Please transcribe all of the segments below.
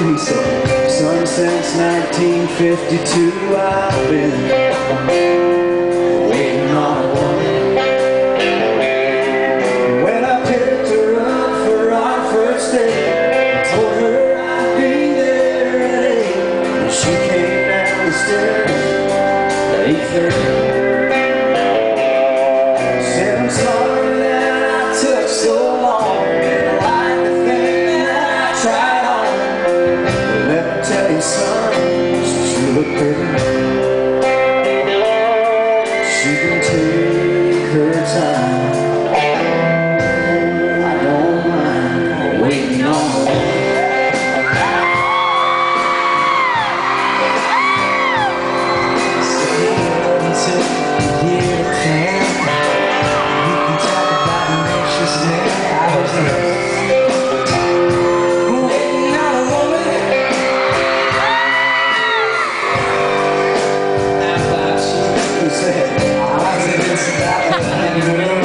used so since 1952 I've been waiting on a woman. When I picked her up for our first date I told her I'd be there at 8 And she came down the stairs at 8.30 Let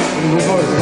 hand Waiting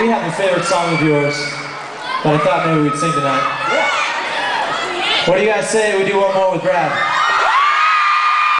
we have a favorite song of yours that I thought maybe we'd sing tonight. What do you guys say we do one more with Brad?